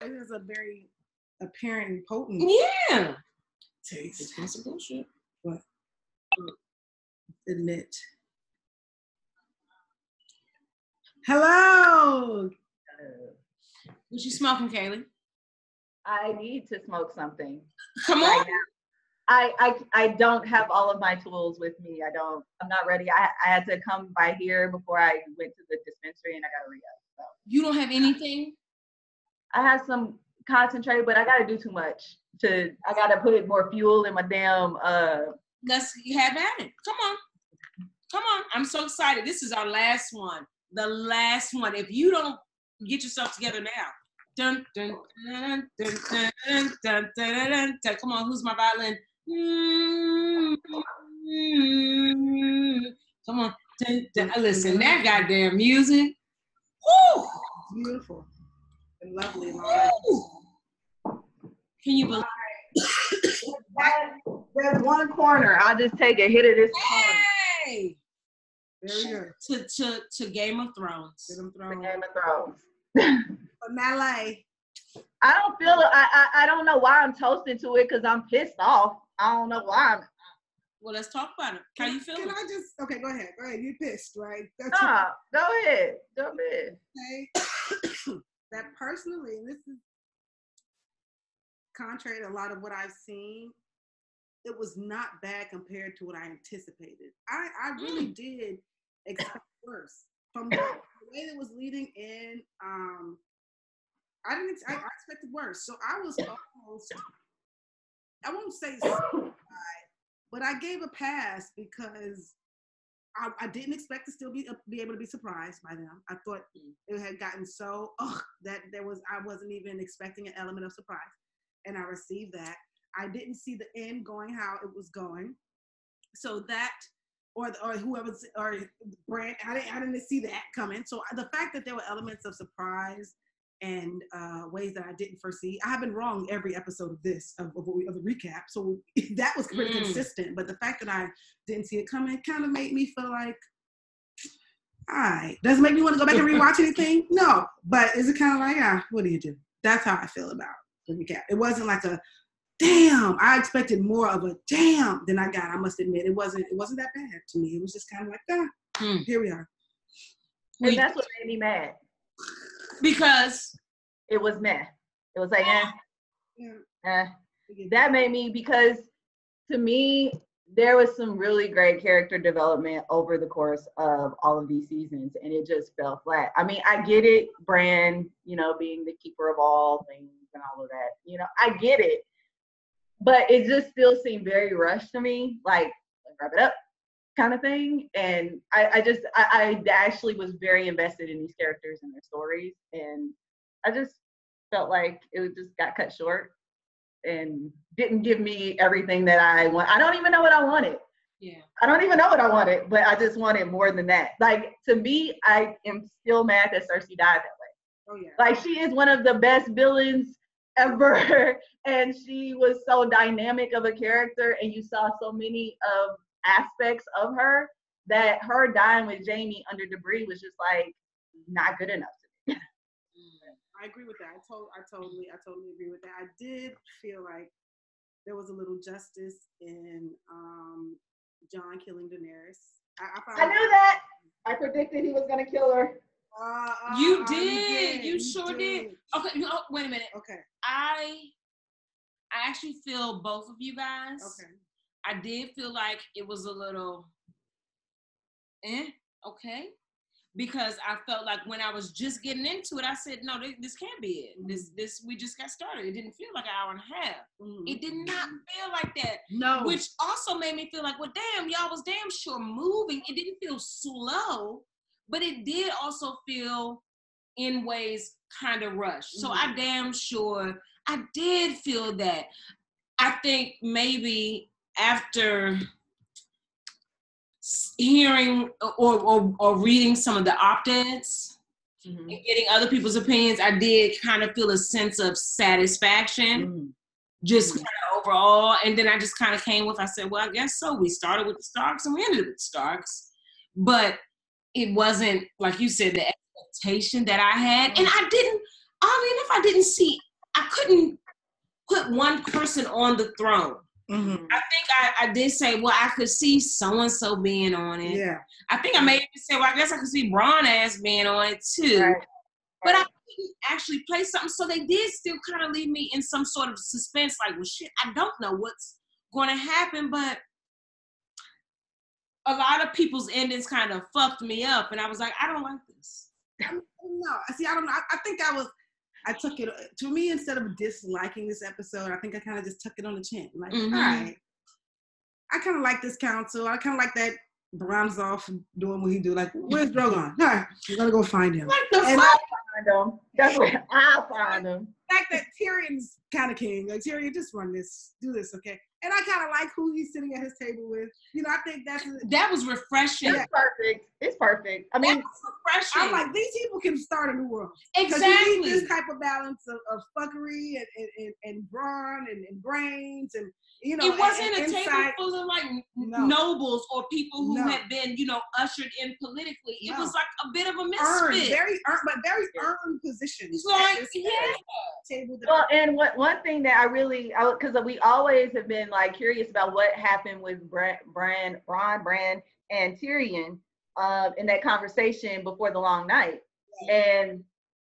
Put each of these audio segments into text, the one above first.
it is a very apparent and potent Yeah. taste. It's been some bullshit. Uh, admit. Hello. What you smoking, Kali? I need to smoke something. Come on. now. I, I I don't have all of my tools with me. I don't. I'm not ready. I, I had to come by here before I went to the dispensary, and I got to re up. So You don't have anything? I have some concentrate, but I got to do too much. To I got to put more fuel in my damn. Uh, Let's have at it. Come on. Come on. I'm so excited. This is our last one. The last one. If you don't get yourself together now. Dun, dun, dun, dun, dun, dun, dun, dun, dun, dun. Come on, who's my violin? Come on. Dun, dun. Listen, that goddamn music. Woo! Beautiful and lovely and all that. Woo! Can you believe that, there's one corner. I'll just take a hit of this corner. Hey! Very good. To, to, to Game of Thrones. Get them The thrown. Game of Thrones. But Malay. I don't feel. I I, I don't know why I'm toasting to it because I'm pissed off. I don't know why. I'm, Well, let's talk about it. How you feeling? Can I just okay, go ahead. Go ahead. You're pissed, right? That's Nah, go ahead. Go ahead. okay. that personally, and this is contrary to a lot of what I've seen, it was not bad compared to what I anticipated. I, I really did expect worse from the, the way it was leading in. Um, I didn't. I, I expected worse, so I was almost. I won't say but I gave a pass because I, I didn't expect to still be uh, be able to be surprised by them. I thought it had gotten so ugh, that there was I wasn't even expecting an element of surprise, and I received that. I didn't see the end going how it was going, so that or or whoever's or brand I didn't I didn't see that coming. So the fact that there were elements of surprise and uh, ways that I didn't foresee. I have been wrong every episode of this of, of, of the recap, so that was pretty Mm. consistent. But the fact that I didn't see it coming kind of made me feel like, all right, does it make me want to go back and rewatch anything? No, but is it kind of like, ah, what do you do? That's how I feel about the recap. It wasn't like a damn. I expected more of a damn than I got. I must admit, it wasn't. It wasn't that bad to me. It was just kind of like, ah, Mm. here we are. And that's what made me mad. Because It was meh. It was like, eh, Yeah. eh. That made me because to me there was some really great character development over the course of all of these seasons, and it just fell flat. I mean, I get it, Bran, you know, being the keeper of all things and all of that. You know, I get it, but it just still seemed very rushed to me. Like, wrap it up, kind of thing. And I, I just, I, I actually was very invested in these characters and their stories, and I just felt like it just got cut short and didn't give me everything that I want. I don't even know what I wanted. yeah. I don't even know what I wanted, but I just wanted more than that. Like to me, I am still mad that Cersei died that way. Oh yeah. Like she is one of the best villains ever, and she was so dynamic of a character, and you saw so many of aspects of her that her dying with Jaime under debris was just like not good enough. I agree with that. I told I totally I totally agree with that. I did feel like there was a little justice in um Jon killing Daenerys. I, I, found I knew that. I predicted he was gonna kill her. Uh, uh, You uh, did. You sure did. Okay, no, wait a minute. Okay. I I actually feel both of you guys. Okay. I did feel like it was a little eh, okay. Because I felt like when I was just getting into it, I said, no, this, this can't be it. This this we just got started. It didn't feel like an hour and a half. Mhm. It did not feel like that. No. Which also made me feel like, well, damn, y'all was damn sure moving. It didn't feel slow, but it did also feel in ways kind of rushed. So I damn sure I did feel that. I think maybe after hearing or, or, or reading some of the opt-ins Mm-hmm. and getting other people's opinions, I did kind of feel a sense of satisfaction Mm-hmm. just kind of overall. And then I just kind of came with, I said, well, I guess so. We started with the Starks and we ended with the Starks. But it wasn't, like you said, the expectation that I had. And I didn't, oddly enough, I didn't see I couldn't put one person on the throne. Mm-hmm. I think I, I did say, well, I could see so and so being on it. Yeah. I think I may even say, well, I guess I could see Braun ass being on it too. Right. But I didn't actually play something. So they did still kind of leave me in some sort of suspense, like, well, shit, I don't know what's going to happen, but a lot of people's endings kind of fucked me up, and I was like, I don't like this. No, I see. I don't know. I, I think I was. I took it to me instead of disliking this episode. I think I kind of just took it on the chin. Like, Mhm. all right, I kind of like this council. I kind of like that Bron's off doing what he do. Like, where's Drogon? All right, we're gonna go find him. Like the And- fuck? Find them. That's what I'll find them. The fact that Tyrion's kind of king. Like Tyrion, just run this, do this, okay? And I kind of like who he's sitting at his table with. You know, I think that's. That was refreshing. It's perfect. It's perfect. I That mean, was refreshing. I'm like, these people can start a new world. Because you need this type of balance of, of fuckery and, and, and, and brawn and, and brains and you know it wasn't and, a and table insight. full of like No. nobles or people who No. had been, you know, ushered in politically. It No. was like a bit of a earned, misfit. very earned, but very earned positions. It's like, yeah. table that well, and what one thing that I really, because we always have been like curious about what happened with Bran, Bran, Ron, Bran, and Tyrion uh, in that conversation before the long night. And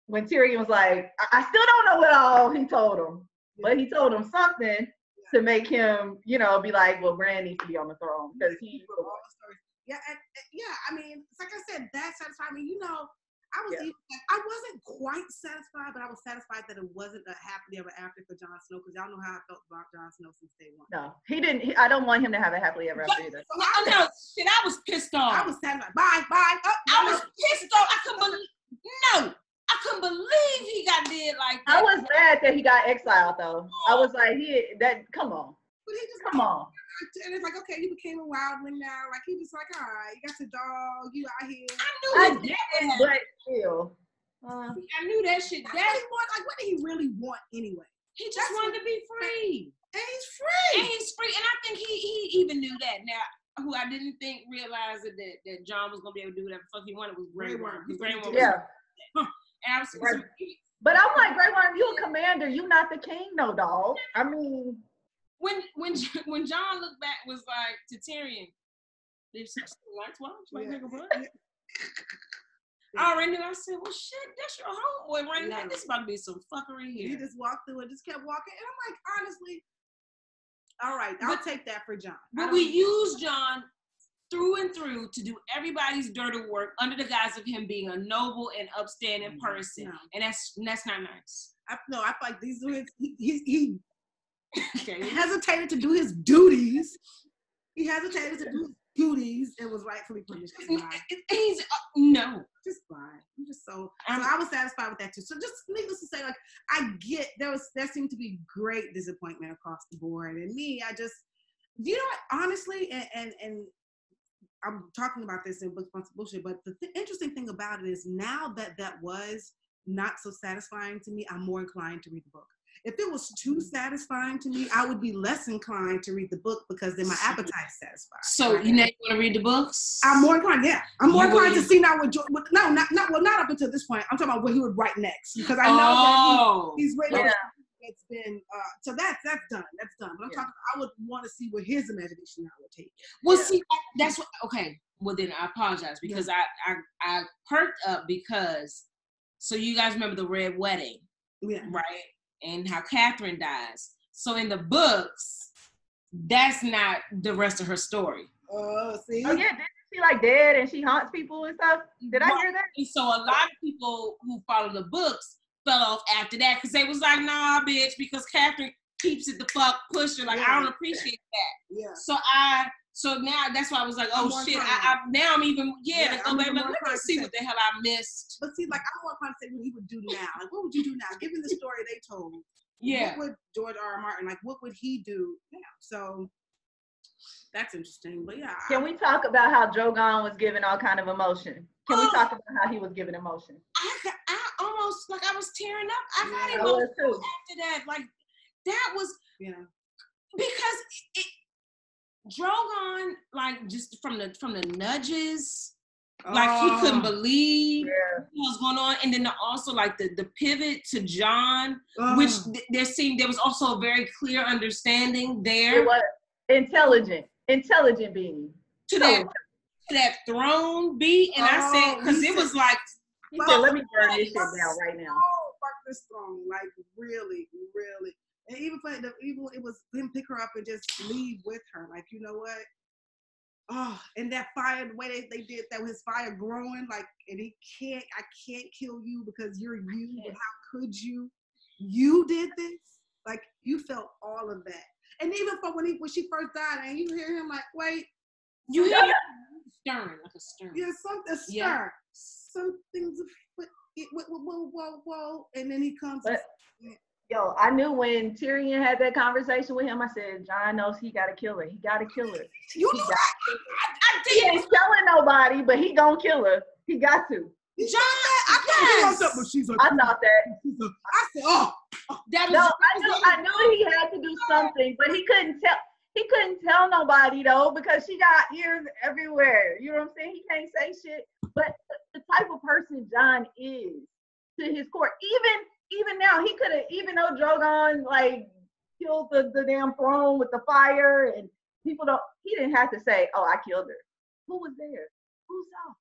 when Tyrion was like, I, I still don't know what all he told him, but he told him something to make him, you know, be like, well, Bran needs to be on the throne because he. for all the stories. Yeah, and, and- yeah. I mean, like I said, that satisfied me. You know, I was Yeah. even, I wasn't quite satisfied, but I was satisfied that it wasn't a happily ever after for Jon Snow because y'all know how I felt about Jon Snow since day one. No, he didn't. He, I don't want him to have a happily ever after either. So No, I, no, shit, I was pissed off. I was satisfied. Bye, bye. Oh, I was pissed off. I couldn't believe. No, I couldn't believe he got did like that. I was mad that he got exiled though. I was like, he that come on, But he just come on. And it's like, okay, you became a wildling now. Like he just like, all right, you got your dog, you out here. I knew I that. did, but still. Uh, I knew that shit. That's what want. Like, what did he really want anyway? he just That's wanted to be free, And he's free. and free. he's free. And I think he he even knew that. Now, who I didn't think realized that that, that Jon was gonna be able to do whatever the fuck he wanted was Grey Grey Worm. Worm. Grey Worm. was- yeah, And I was Right. but I'm like, Grey Worm, you a commander, you not the king, no dog. I mean, when when when Jon looked back was like to Tyrion. If six lights watch, like Yeah. nigga, what? I already knew. I said, "Well, shit, that's your homeboy right now. This about to be some fuckery He here." He just walked through and just kept walking. And I'm like, honestly, all right, I'll But- take that for Jon. But we use Jon through and through to do everybody's dirty work under the guise of him being a noble and upstanding mm-hmm. person, No. and that's that's not nice. I, no, I feel like these his, he, he, he Okay. hesitated to do his duties. He hesitated to do his duties and was rightfully punished. He's uh, no. Just fine. I'm just so. So I was satisfied with that too. So just needless to say, like I get there was there seemed to be great disappointment across the board, and me, I just you know what, honestly, and and, and I'm talking about this in Books Bunch Bullshit, but the th- interesting thing about it is now that that was not so satisfying to me, I'm more inclined to read the book. If it was too satisfying to me, I would be less inclined to read the book because then my appetite's satisfied. So right? you know you want to read the books? I'm more inclined, yeah. I'm more inclined to see now what, jo- what no, not, not well, not up until this point. I'm talking about what he would write next because I know that Oh, he, he's written. Yeah. It's been uh, so that's that's done. That's done. But I'm Yeah. talking. I would want to see where his imagination now would take. well, Yeah. see, that's what. Okay, well then I apologize because I I I perked up because so you guys remember the red wedding, Yeah. right? And how Catelyn dies. So in the books, that's not the rest of her story. Oh, see. oh yeah, didn't she like dead and she haunts people and stuff? Did I Right. hear that? And so a lot of people who follow the books fell off after that because they was like, nah, bitch, because Catelyn keeps it the fuck pushing. Like I don't appreciate that. Yeah. So I so now that's why I was like, oh shit. I. I now I'm even yeah, Yeah, to I'm back. even Like, let me see what the hell I missed. But see, like I'm more inclined to say what he would do now. Like, what would you do now? Given the story they told, Yeah. what would George R. R. Martin like? What would he do now? So that's interesting. But yeah, Can we talk about how Drogon was giving all kind of emotion? Can we Oh. talk about how he was giving emotion? I, got- I almost like I was tearing up. I got Yeah, I emotional was after that. Like that was you know, because it Drogon, like just from the from the nudges Like he couldn't oh. believe Yeah. what was going on, and then also like the the pivot to Jon, Oh. which th- there seemed there was also a very clear understanding there It was intelligent, intelligent being. to that to that throne beat, and I said Oh, because it was like He said, "Let me burn this shit down right now." Oh, fuck this throne. Like really, really. And even for the even it was him pick her up and just leave with her. Like, you know what? Oh, and that fire, the way they, they did that with his fire growing, like, and he can't, I can't kill you because you're you, but how could you? You did this? Like, you felt all of that. And even for when he when she first died, and you hear him like, wait, you hear stern like a stern. yeah, something stir. Yeah. Something's afoot. It- Whoa, whoa, whoa, whoa. And then he comes. But- Yo, I knew when Tyrion had that conversation with him. I said, "Jon knows he got to kill her. He got to kill her. you He know got. I He did. ain't telling nobody, but he gonna kill her. He got to. Jon, I thought he yes. was up, but she's a. I thought that. she's a- I said, oh, oh That was No, I knew I knew he had to do something, but he couldn't tell he couldn't tell nobody though because she got ears everywhere. You know what I'm saying? He can't say shit. But the type of person Jon is to his core, even even now, he could have even though Drogon like killed the, the damn throne with the fire and people don't he didn't have to say, Oh, I killed her. Who was there? Who saw?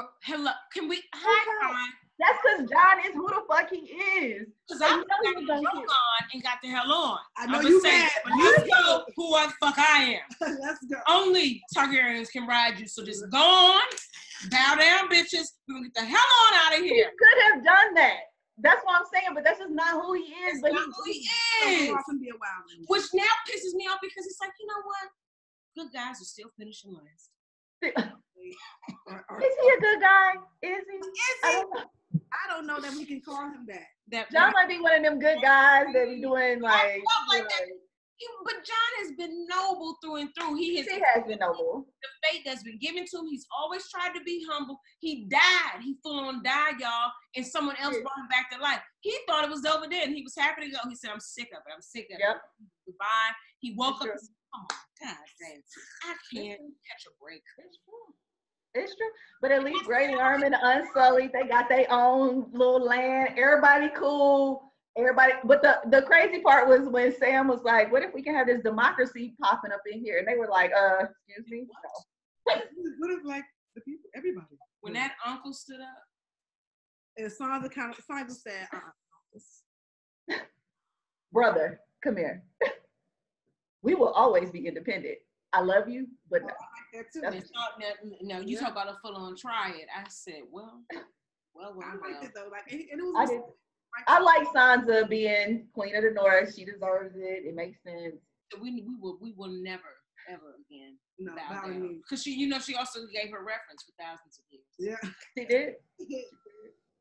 Girl, hello. Can we? Who Hi, saw? That's because Jon is who the fuck he is. Because I you know he was gonna joke kill. on and got the hell on. I know I'ma you say, mad, but You know who the fuck I am. Let's go. Only Targaryens can ride you. So just go on, bow down, bitches. We're gonna get the hell on out of He here. could have done that. That's what I'm saying, but that's just not who he is. But That's he, who he is. Oh, go off be a wild. Which now pisses me off because it's like, you know what? Good guys are still finishing last. Or- or- is he a good guy? Is he? Is I he? don't know. I don't know that we can call him that. That Jon might be one of them good guys that be doing like. felt like you that. know, He- but Jon has been noble through and through. He has He has been noble. the faith that's been given to him. He's always tried to be humble. He died. He full on died, y'all, and someone else Yeah. brought him back to life. He thought it was over then. He was happy to go. He said, "I'm sick of it. I'm sick of Yep. it. Goodbye." He woke It's up. Said, Come on, God damn, I can't catch a break. It's true. It's true. But at least and the Unsullied, they got their own little land. Everybody cool. Everybody. But the, the crazy part was when Sam was like, what if we can have this democracy popping up in here? And they were like, uh, excuse me? No. What if like the people, everybody? When that uncle stood up, And Sansa kind of Sansa said, uh, uh Brother, come here. we will always be independent. I love you, but no. I like that too. That's- talk, now, now you Yeah. talk about a full on try it. I said, well, well, well, I liked well. it though. Like, and and it was. I did. I like Sansa being Queen of the North. She deserves it. It makes sense. We we will we will never ever again no, bow bow down knee. because she you know she also gave her reference for thousands of years. Yeah. She did.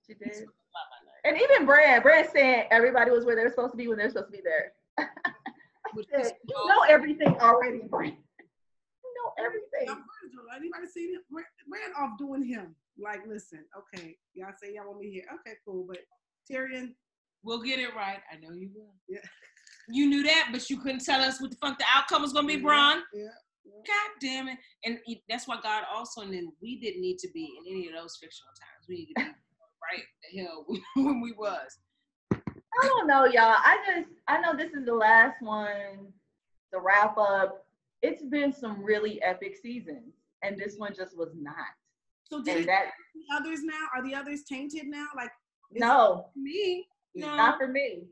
She did. Fly by. And even Bran, Bran said everybody was where they were supposed to be when they were supposed to be there. Which Said, you know everything already, Bran. You know everything. I'm Anybody seen him? Ran, ran off doing him. Like, listen, okay, y'all say y'all want me here. Okay, cool. But Tyrion, We'll get it right. I know you will. Yeah. You knew that, but you couldn't tell us what the fuck the outcome was gonna be, Yeah, Bron. Yeah. God damn it. And it- that's why God also knew we didn't need to be in any of those fictional times. We need to be right the hell when we was. I don't know, y'all. I just I know this is the last one the wrap up. It's been some really epic seasons, and this one just was not. So did And that the others now? Are the others tainted now? Like, is no, me? No. not for me.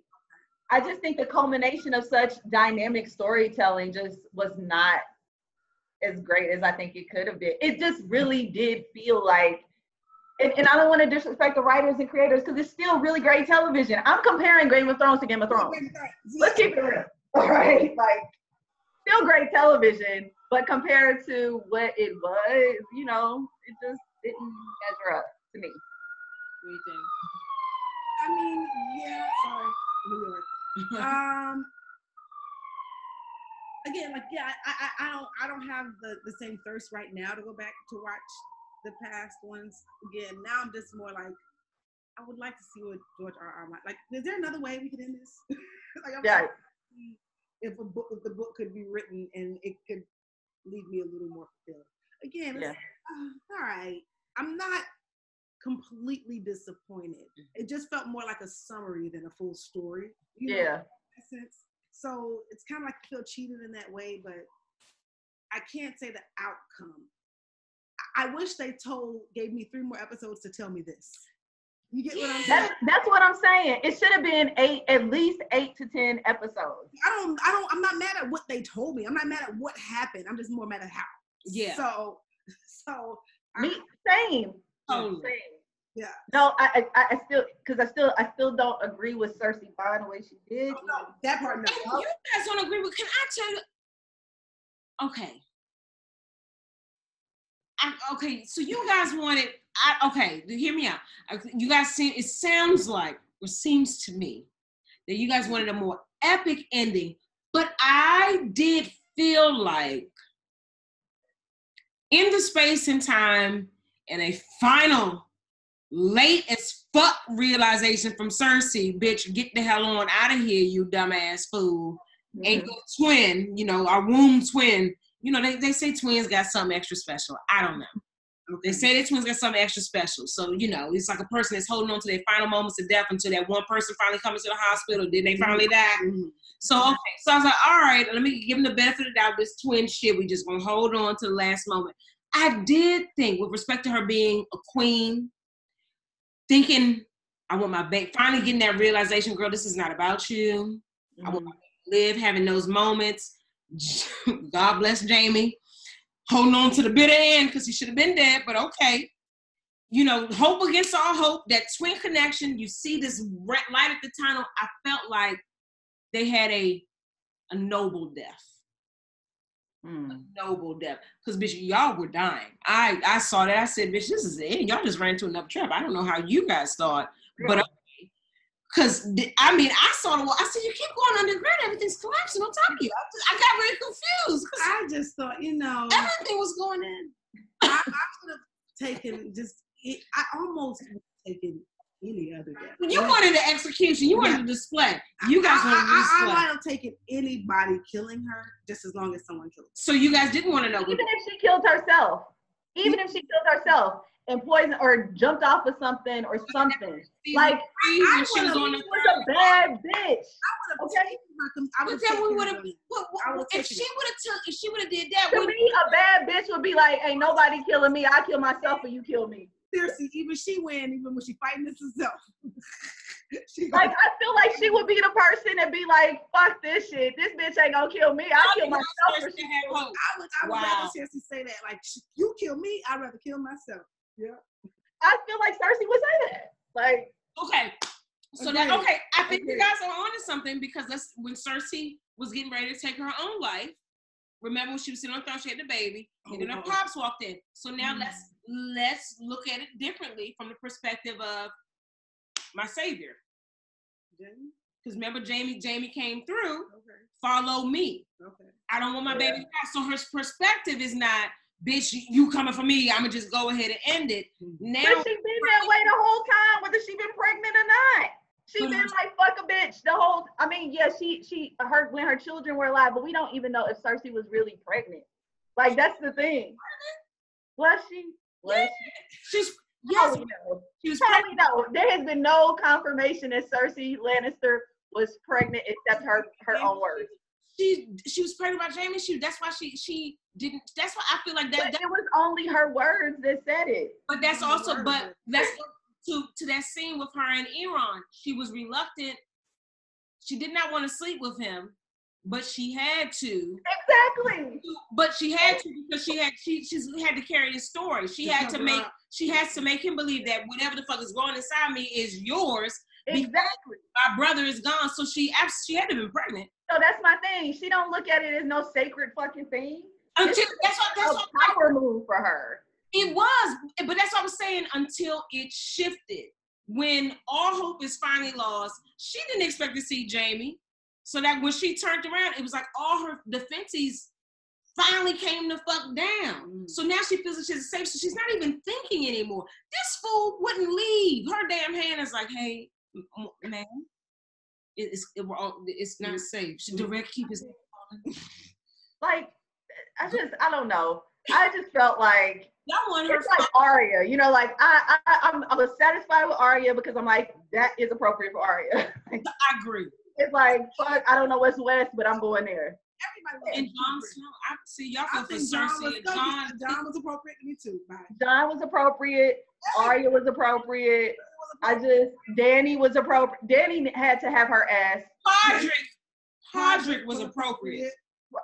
I just think the culmination of such dynamic storytelling just was not as great as I think it could have been. It just really did feel like, and, and I don't want to disrespect the writers and creators because it's still really great television. I'm comparing Game of Thrones to Game of Thrones. Let's keep it real. All right. Like, still great television, but compared to what it was, you know, it just didn't measure up to me. What do you think? I mean, yeah. Sorry, New York. um again like yeah I, I i don't i don't have the the same thirst right now to go back to watch the past ones again now i'm just more like i would like to see what george r r Martin- like is there another way we could end this like I'm Yeah. like, if a book if the book could be written and it could leave me a little more fulfilled again Yeah. uh, all right I'm not completely disappointed. Mm-hmm. It just felt more like a summary than a full story. you know, Yeah. in essence. So it's kind of like I feel cheated in that way, but I can't say the outcome. I I wish they told gave me three more episodes to tell me this. You get what I'm saying? That's that's what I'm saying. It should have been eight, at least eight to ten episodes. I don't, I don't, I'm not mad at what they told me. I'm not mad at what happened. I'm just more mad at how. Yeah. So, so I- Me, same. Totally. Same. Yeah. No, I, I, I still, because I still, I still don't agree with Cersei buying the way she did. oh, no, that part no. And you guys don't agree with? Can I tell you? Okay. I, okay, so you guys wanted. I, okay, hear me out. You guys seem. It sounds like, or seems to me, that you guys wanted a more epic ending. But I did feel like, in the space and time, and a final late as fuck realization from Cersei, bitch, get the hell on out of here, you dumbass fool. And Mhm. your twin, you know, our womb twin, you know, they, they say twins got something extra special. I don't know. They say their twins got something extra special. So, you know, it's like a person that's holding on to their final moments of death until that one person finally comes to the hospital. Then they finally die. Mhm. So okay, so I was like, all right, let me give them the benefit of the doubt. This twin shit, we just gonna hold on to the last moment. I did think, with respect to her being a queen, thinking I want my baby, finally getting that realization, girl, this is not about you. I want Mhm. Live having those moments. God bless Jaime, holding on to the bitter end because he should have been dead, but okay. You know, hope against all hope. That twin connection. You see this red light at the tunnel. I felt like they had a a noble death Mm. noble death. Because bitch, y'all were dying. I I saw that. I said, bitch, this is it. Y'all just ran into another trap. I don't know how you guys thought, but okay. Cause I mean, I saw the wall. I said, you keep going underground, everything's collapsing on top of you. I, just- I got really confused I just thought, you know, everything was going in. I, I should have taken just. It, I almost would have taken any other death. You wanted the execution. You wanted Yeah. the display. You guys I, wanted the I, I, I display. might have taken anybody killing her just as long as someone killed her. So you guys didn't want to know. Even if she killed herself, even if she killed herself and poisoned or jumped off of something or something, like Three, when she was on the she was a bad bitch. I would have Okay. taken her. I would then we would have. taken What, what, I would've if she would have took, if she would have did that, To me, a bad bitch would be like, "Ain't nobody killing me. I kill myself, or you kill me." Seriously, even she win, even when she fighting this herself. she Like I feel like she would be the person and be like, "Fuck this shit. This bitch ain't gonna kill me. I'll kill myself." Or she. I would, I would Wow. rather seriously say that. Like, you kill me, I'd rather kill myself. Yeah. I feel like Cersei would say that. Like, Okay. So that okay, I think you guys are onto something because that's when Cersei was getting ready to take her own life. Remember when she was sitting on the throne, she had the baby, and then her Oh, oh. pops walked in. So now Mm. let's let's look at it differently from the perspective of my savior. Jaime? Because remember, Jaime, Jaime came through. Okay. Follow me. Okay. I don't want my Yeah. baby to die. So her perspective is not, bitch, you coming for me. I'ma just go ahead and end it. Mm-hmm. Now but she been that way the whole time, whether she been pregnant or not. She But been like fuck a bitch the whole. I mean, yeah, she she her when her children were alive, but we don't even know if Cersei was really pregnant. Like that's the thing. Was she? Was Yeah. she? she's yes, Probably no. she was pregnant. Probably no. There has been no confirmation that Cersei Lannister was pregnant except her her own words. she she was pregnant by Jaime. She that's why she she didn't. That's why I feel like that. But that it was only her words that said it. but that's also word but of it. let's go to to that scene with her and Euron. She was reluctant. She did not want to sleep with him, but she had to. Exactly. But she had to because she had she she's had to carry this story. She had to make she has to make him believe that whatever the fuck is going inside me is yours. Exactly. My brother is gone, so she she had to be pregnant. So that's my thing. She don't look at it as no sacred fucking thing. Until that's what that's a what power move for her. It was, but that's what i'm saying until it shifted. When all hope is finally lost, she didn't expect to see Jaime. So that when she turned around, it was like all her defenses finally came the fuck down. Mm. So now she feels that she's safe. So she's not even thinking anymore. This fool wouldn't leave. Her damn hand is like, hey, man, it's it, it's not safe. She direct keep his Like, I just, I don't know. I just felt like Y'all want her it's like Arya, you know, like I, I I'm I was satisfied with Arya because I'm like that is appropriate for Arya. I agree. It's like fuck, I don't know what's west, but I'm going there. Everybody And was Jon appropriate. Snow, I see y'all I feel think Jon was, Cersei Jon. Jon was appropriate to me too. Bye. Jon was appropriate. Arya was appropriate. I just Danny was appropriate. Danny had to have her ass. Podrick. Podrick was appropriate.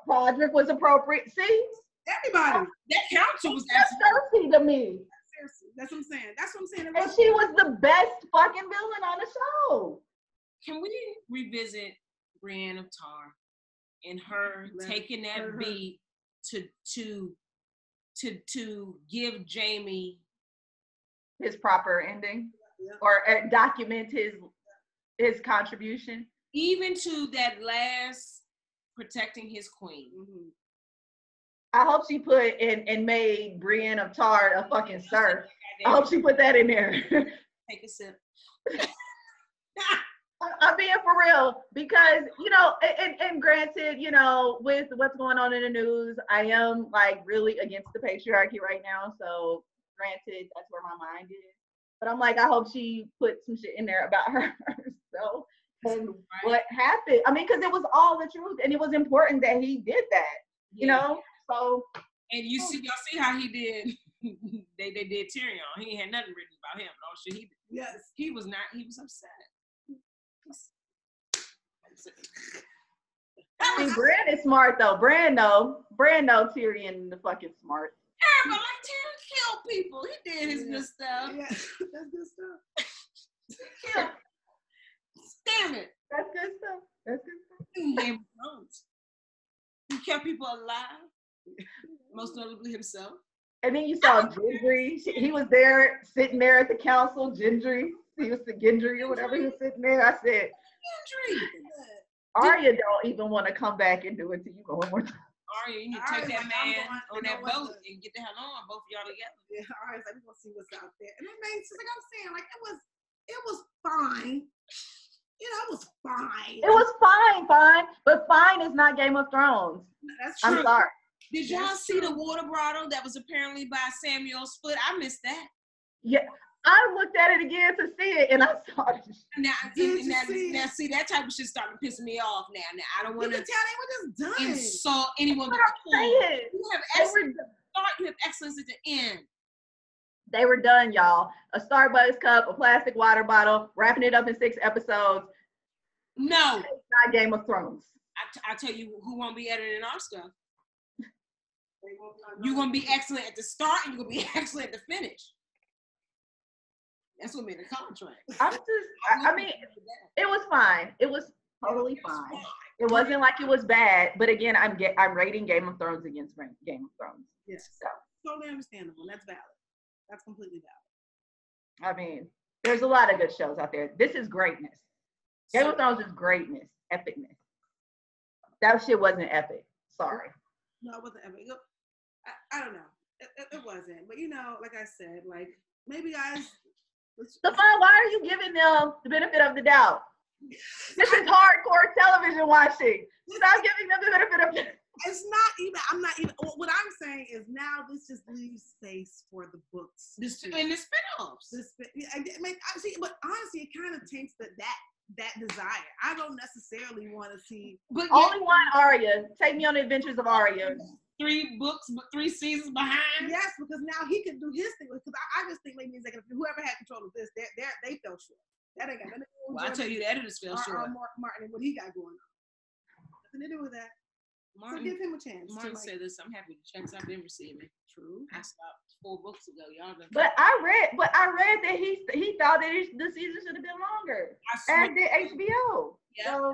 Podrick was appropriate. See, Everybody. That council was that's absolutely. Cersei to me, that's what I'm saying. That's what I'm saying. And she was the best fucking villain on the show. Can we revisit Brienne of Tarth and her Let taking that her- beat to to to to give Jaime His proper ending, Yeah. or uh, document his his contribution. even to that last protecting his queen. Mhm. I hope she put and and made Brienne of Tarth a fucking serf. I hope she put that in there. Take a sip. I- I'm being for real because you know, and, and granted, you know, with what's going on in the news, I am like really against the patriarchy right now. So, granted, that's where my mind is. But I'm like, I hope she put some shit in there about her herself and what happened. I mean, because it was all the truth, and it was important that he did that. You Yeah. know, so And you see, y'all see how he did. they they did Tyrion. He had nothing written about him. No shit. He Yes. he was not. He was upset. I mean, Bran is smart though. Bran know, Bran know Tyrion the fucking smart. Yeah, but like Tyrion killed people. He did his Yeah. good stuff. Yeah. That's good stuff. Killed. Damn it. That's good stuff. That's good stuff. He Game of Thrones. He kept people alive. Most notably himself. And then you saw Gendry. He was there, sitting there at the council. Gendry. He was the Gendry or whatever. He was sitting there. I said, Injury. Arya don't even want to come back and do it to you one more time. Arya, you need to take that like, man on you that boat the- and get the hell on, both of y'all together. Yeah, all right, so we're gonna see what's out there. And it makes just like I'm saying, like it was it was fine. You know, it was fine. It was fine, fine, but fine is not Game of Thrones. That's I'm true. sorry. Did y'all That's see the water bottle that was apparently by Samwell's foot? I missed that. Yeah, I looked at it again to see it, and I saw this. Now, Did and now, see now, it? see that type of shit starting to piss me off now. Now I don't want to tell they were just done. insult anyone. What but I'm the queen. saying. You have They excellence were, at the start. You have excellence at the end. they were done, y'all. A Starbucks cup, a plastic water bottle, wrapping it up in six episodes. No, It's not Game of Thrones. I, t- I tell you who won't be editing our stuff. They won't- You're gonna be excellent at the start, and you're gonna be excellent at the finish. That's what made the contract. I'm just, I, I mean, it was fine. It was totally fine. It wasn't like it was bad, but again, I'm get, I'm rating Game of Thrones against Game of Thrones. Yes. So Totally understandable. That's valid. That's completely valid. I mean, there's a lot of good shows out there. This is greatness. Game So- of Thrones is greatness, epicness. That shit wasn't epic. Sorry. No, it wasn't know, I, I don't know. It, it, it wasn't. But you know, like I said, like maybe guys. Let's- Safon, why are you giving them the benefit of the doubt? This is hardcore television watching. Stop giving them the benefit of the It's not even. I'm not even. What I'm saying is now this just leaves space for the books. This to- the spin-offs. this, yeah, I I mean, I see, but honestly, it kind of taints the, that that desire. I don't necessarily want to see. But yet, Only one Arya. Take me on the adventures of Arya. Three books, but three seasons behind. Yes, because now he can do his thing. Because I, I just think maybe executive, whoever had control of this, they they they fell short. That ain't got nothing to do with Well, I tell you, the editors fell or, short. or Mark Martin and what he got going on. Nothing to do with that. so Martin, give him a chance. to, Martin like- said this. I'm happy with the checks I've been receiving. True. I stopped four books ago. Y'all been. But I read, but I read that he he thought that it, the season should have been longer. I swear- As did HBO. Yeah. So,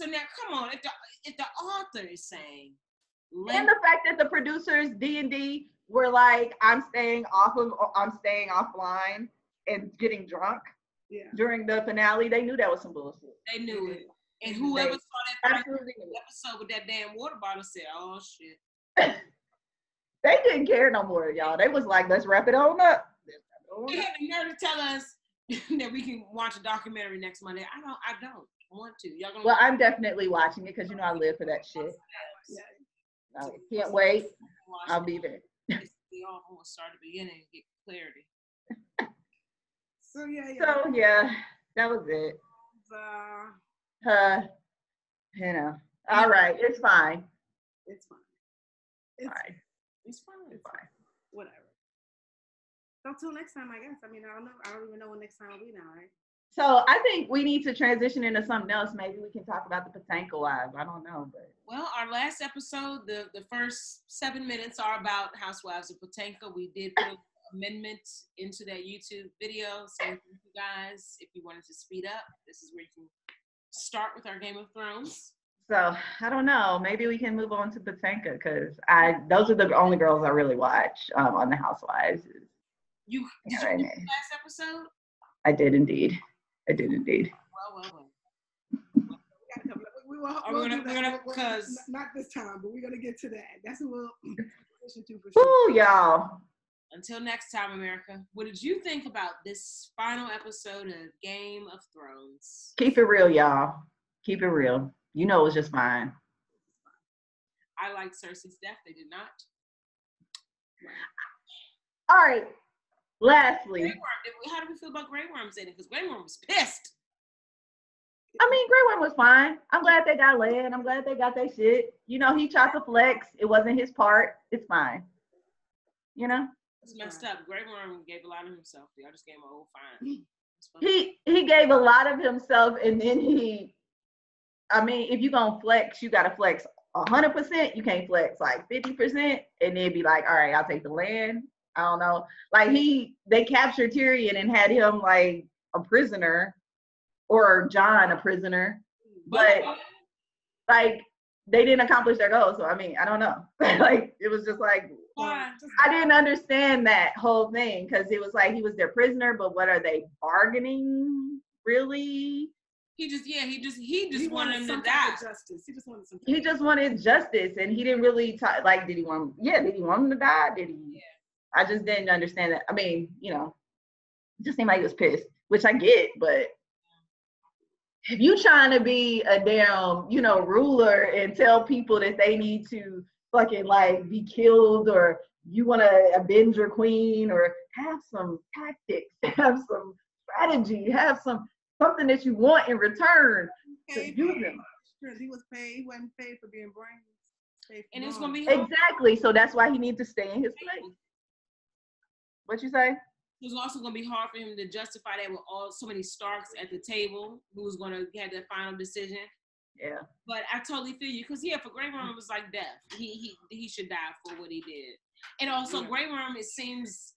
So now, come on. If the if the author is saying, and the fact that the producers D and D were like, I'm staying off of, I'm staying offline and getting drunk Yeah. during the finale, they knew that was some bullshit. they knew it, and whoever They saw that episode with that damn water bottle said, "Oh shit." They didn't care no more, y'all. They was like, let's wrap it on up. Let's wrap it You have the nerve to tell us that we can watch a documentary next Monday. I don't. I don't want to. Y'all gonna? Well, I'm definitely watching it because you know I live for that shit. Yeah. I can't wait. I'll be there. We all to start at the beginning and get clarity. So yeah, yeah. So yeah, that was it. uh, Uh, you know, all right, it's fine. it's fine. It's Fine. It's fine. It's fine. Whatever. So until next time, I guess. I mean, I don't know. I don't even know when next time will be now, right? So I think we need to transition into something else. Maybe we can talk about the Potomac wives. I don't know, but Well, our last episode, the, the first seven minutes are about Housewives of Potomac. We did put amendments into that YouTube video. So thank you guys. If you wanted to speed up, this is where you can start with our Game of Thrones. so I don't know. Maybe we can move on to Potomac because I those are the only girls I really watch um, on the Housewives. You did you right watch the last episode? I did indeed. I did indeed. Well, well, well. We gotta come. We, we will, Are we we'll gonna- do that. gonna- 'cause- not this time, but we're gonna get to that. That's a we'll transition to for sure. Woo, y'all. Until next time, America. What did you think about this final episode of Game of Thrones? Keep it real, y'all. Keep it real. You know it was just fine. I liked Cersei's death. They did not. All right. Grey Lastly, Worm. did we- How do we feel about Grey Worm's in it? Because Grey Worm was pissed. I mean, Grey Worm was fine. I'm glad they got laid. I'm glad they got their shit. You know, he tried to flex. It wasn't his part. It's fine. You know, It's messed up. Grey Worm gave a lot of himself. Y'all just gave him a whole fine. Fine. he he gave a lot of himself, and then he. I mean, if you gonna flex, you gotta flex hundred percent. You can't flex like fifty percent, and then be like, all right, I'll take the land. I don't know. Like he, they captured Tyrion and had him like a prisoner, or Jon a prisoner. but like they didn't accomplish their goal. So I mean, I don't know. like it was just like Why? Um, I didn't understand that whole thing because it was like he was their prisoner, but what are they bargaining really? He just, yeah, he just, he just He wanted him to die. justice. He just wanted some. He just wanted justice, and he didn't really talk. Like, did he want? Yeah, did he want him to die? Did he? Yeah. I just didn't understand that. I mean, you know, it just seemed like he was pissed, which I get, but if you trying to be a damn, you know, ruler and tell people that they need to fucking like be killed or you want to avenge your queen or have some tactics, have some strategy, have some something that you want in return to Paid use them. it. He was paid. He wasn't paid for being brains. And it's gonna be hard. Exactly. So that's why he needs to stay in his place. What you say? It was also gonna be hard for him to justify that with all so many Starks at the table who was gonna have the final decision. Yeah. But I totally feel you because yeah, for Grey Worm it was like death. He he he should die for what he did. And also Yeah. Grey Worm, it seems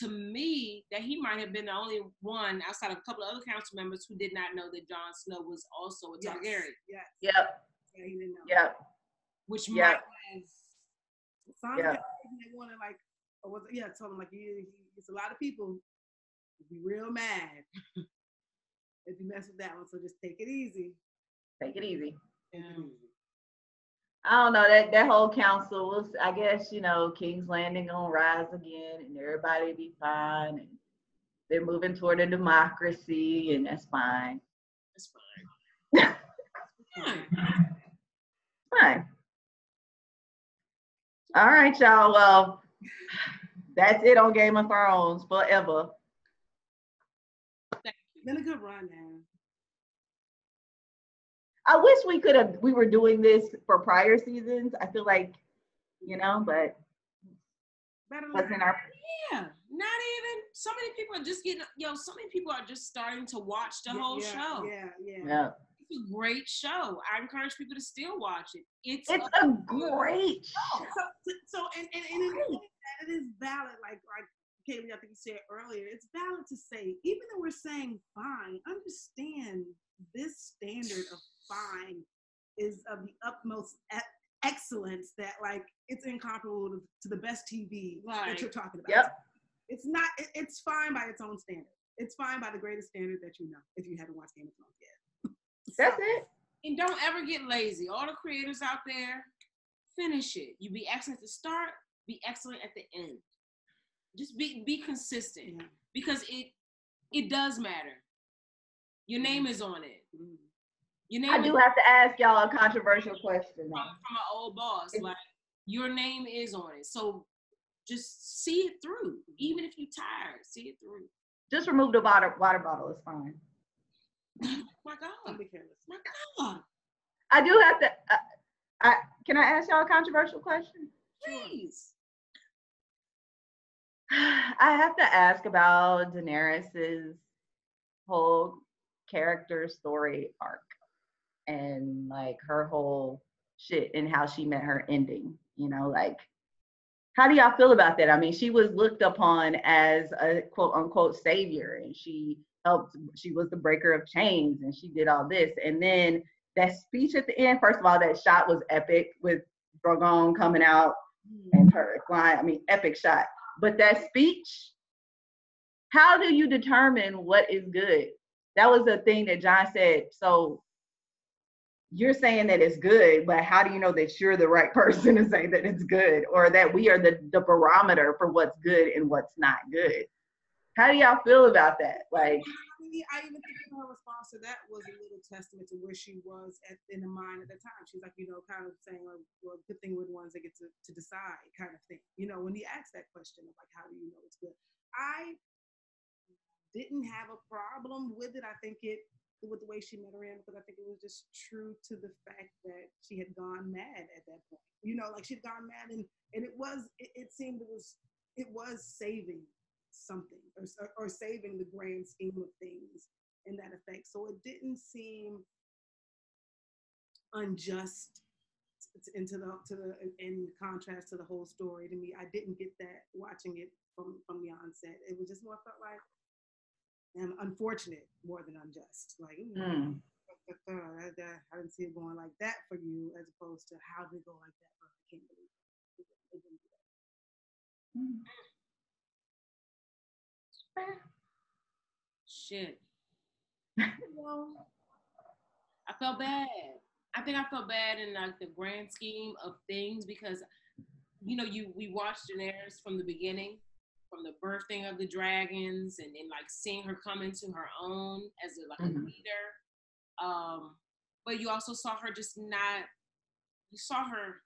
to me that he might have been the only one outside of a couple of other council members who did not know that Jon Snow was also a Targaryen, Yes. Yep. Yeah, he didn't know. Yep. which Yeah. might have Some Yeah. they wanted like, or was it, yeah, told him like, you, it's a lot of people be real mad if you mess with that one. So just take it easy. Take it easy. Yeah. I don't know that that whole council was. I guess you know King's Landing gonna rise again, and everybody be fine, and they're moving toward a democracy, and that's fine. That's fine. Fine. Fine. All right, y'all. Well, that's it on Game of Thrones forever. Been a good run, man. I wish we could have. We were doing this for prior seasons. I feel like, you know, but Better wasn't our. Yeah, not even. So many people are just getting. Yo, so many people are just starting to watch the Yeah, whole yeah, show. Yeah, yeah. Yeah. It's a great show. I encourage people to still watch it. It's, It's a great show. So, so and, and, and it, is, it is valid, like like Kali, I think you said earlier, it's valid to say, even though we're saying fine, understand this standard of fine is of the utmost e- excellence that like it's incomparable to, to the best TV Right. that you're talking about. Yep. It's not. It, it's fine by its own standard. It's fine by the greatest standard that you know. If you haven't watched Game of Thrones yet, That's it. and don't ever get lazy. All the creators out there, finish it. You be excellent to start, be excellent at the end. Just be be consistent Yeah. because it it does matter. Your name is on it. Mm. Your name I do have to ask y'all a controversial question. from, Now. from an old boss. Is- Like your name is on it. So just see it through. Even if you're tired, see it through. Just remove the water water bottle. It's fine. My God. Be careless. My God. I do have to. Uh, I can I ask y'all a controversial question? Please. I have to ask about Daenerys's whole character story arc and like her whole shit and how she met her ending. You know, like how do y'all feel about that? I mean, she was looked upon as a quote unquote savior and she helped, she was the breaker of chains and she did all this. And then that speech at the end, first of all, that shot was epic with Drogon coming out and her flying. I mean, epic shot. But that speech, how do you determine what is good? That was the thing that Jon said. So you're saying that it's good, but how do you know that you're the right person to say that it's good or that we are the, the barometer for what's good and what's not good? How do y'all feel about that? Like, I even think her response to that was a little testament to where she was at, in the mind at the time. She's like, you know, kind of saying, well, well good thing we're the ones that get to, to decide, kind of thing. You know, when he asked that question of like, how do you know it's good? I didn't have a problem with it. I think it with the way she met her in because I think it was just true to the fact that she had gone mad at that point. You know, like she'd gone mad and and it was it, it seemed it was it was saving something or, or saving the grand scheme of things in that effect. So it didn't seem unjust into the to the in contrast to the whole story to me. I didn't get that watching it from from the onset. It was just more felt like and unfortunate more than unjust. Like, mm. I, I, I, didn't see it going like that for you, as opposed to how did it go like that for I can't believe it. it didn't do that. Mm. Shit. well, I felt bad. I think I felt bad in like the grand scheme of things because, you know, you we watched Daenerys from the beginning from the birthing of the dragons and then like seeing her come into her own as a, like mm-hmm. a leader. Um, but you also saw her just not. You saw her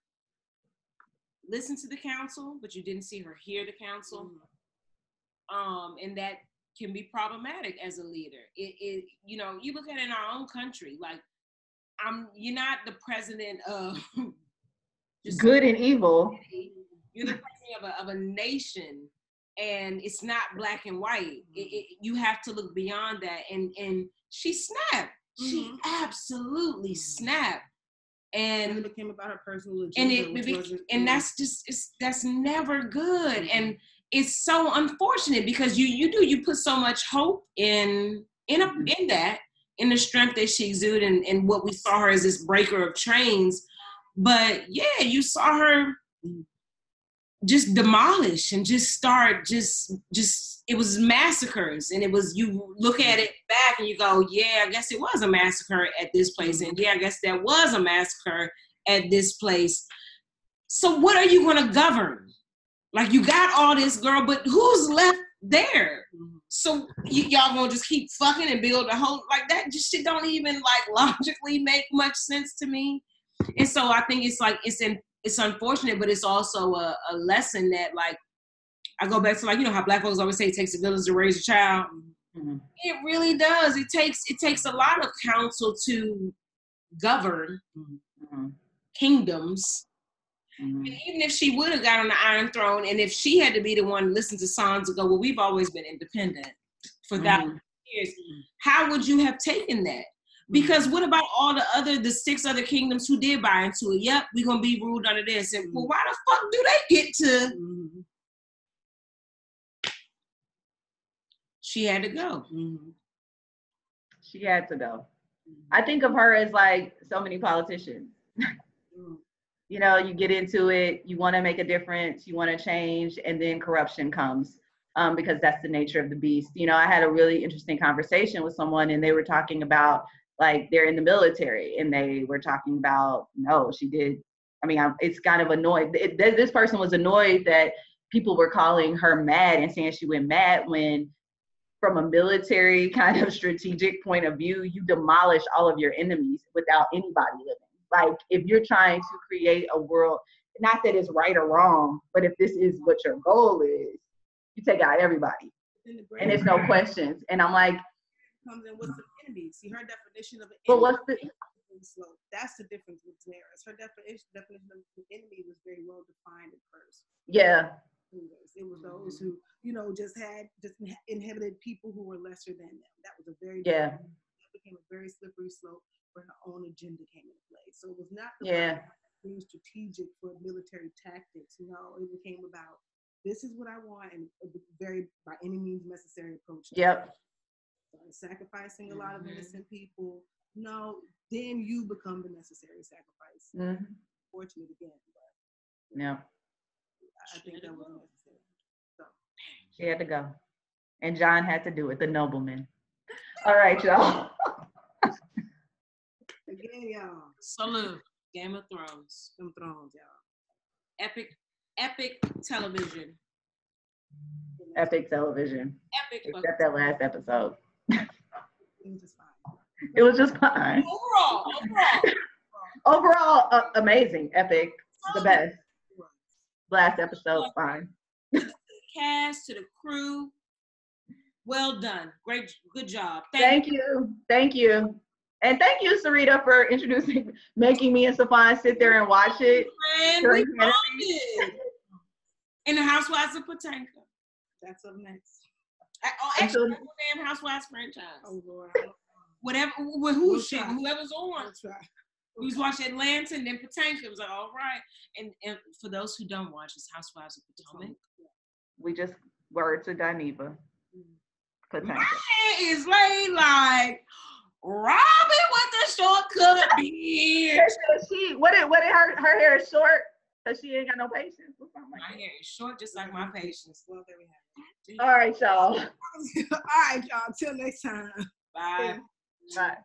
listen to the council, but you didn't see her hear the council. Mm-hmm. Um, and that can be problematic as a leader. It, it, you know, you look at it in our own country, like I'm, you're not the president of good and evil. You're the president of a, of a nation and it's not black and white. It, it, you have to look beyond that. And and she snapped. Mm-hmm. She absolutely snapped. And, and, it became about her personal agenda, and it, it and that's just it's that's never good. Mm-hmm. And it's so unfortunate because you you do you put so much hope in in a, in that in the strength that she exuded and, and what we saw her as this breaker of chains. But yeah, you saw her just demolish and just start just just it was massacres. And it was you look at it back and you go yeah i guess it was a massacre at this place. And yeah i guess there was a massacre at this place. So what are you going to govern like you got all this girl but who's left there so y- y'all gonna just keep fucking and build a whole like that just shit don't even like logically make much sense to me and so i think it's like it's in it's unfortunate, but it's also a, a lesson that like I go back to like you know how black folks always say it takes a village to raise a child. Mm-hmm. It really does. It takes it takes a lot of counsel to govern mm-hmm. kingdoms. Mm-hmm. even if she would have got on the Iron Throne, and if she had to be the one to listen to Sansa and go, well, we've always been independent for that mm-hmm. years. How would you have taken that? Because what about all the other, the six other kingdoms who did buy into it? Yep, we're gonna be ruled under this. And well, why the fuck do they get to? Mm-hmm. She had to go. Mm-hmm. She had to go. I think of her as like so many politicians. You know, you get into it, you want to make a difference, you want to change, and then corruption comes. Um, because that's the nature of the beast. You know, I had a really interesting conversation with someone, and they were talking about like they're in the military and they were talking about no she did i mean I'm, it's kind of annoyed it, this person was annoyed that people were calling her mad and saying she went mad when from a military kind of strategic point of view you demolish all of your enemies without anybody living like if you're trying to create a world not that it's right or wrong, but if this is what your goal is, you take out everybody, and it's no questions. And I'm like, comes in what's enemy? See her definition of an but what's the slow. That's the difference with Daenerys. Her definition definition of the enemy was very well defined at first. yeah. It was those who, you know, just had just inhabited people who were lesser than them. That was a very Yeah. That became a very slippery slope her own agenda came into play. So it was not Yeah. being strategic for military tactics. No, it became about this is what I want and a very by any means necessary approach. Yep. Sacrificing a lot of Mhm. innocent people. No, then you become the necessary sacrifice. Mhm. Fortunate again, but Yeah. I- think that was necessary. She had to go. And Jon had to do it, the nobleman. All right, y'all. Again, y'all, Salute. Game of Thrones. them thrones, y'all. Epic, epic television. Epic television, Epic. except that last episode. It was just fine. It was just fine. Overall, overall. Overall, uh, amazing, epic, the best. Last episode, fine. cast, to the crew. Well done. Great, good job. Thank you, thank you. And thank you, Sirita, for introducing, making me and Safon sit there and watch it. And we you had bonded. In the Housewives of Potomac. That's up next. Uh, Oh, actually, the damn Housewives franchise. Oh Lord, I don't know. Whatever, wh- who's We'll shit, try. whoever's on. I'll try. We was watching Atlanta and then Potomac. It was like, all right. And, and for those who don't watch, it's Housewives of Potomac. We just word to Dineva. Potential. Man is laid like Robyn with the shortcut beard. She, what did, what did her, her hair is short? Cause she ain't got no patience. With My hair is short, just like my patience. Well, there we have All right, y'all. All right, y'all. Till next time. Bye. Bye.